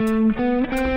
Mm-hmm.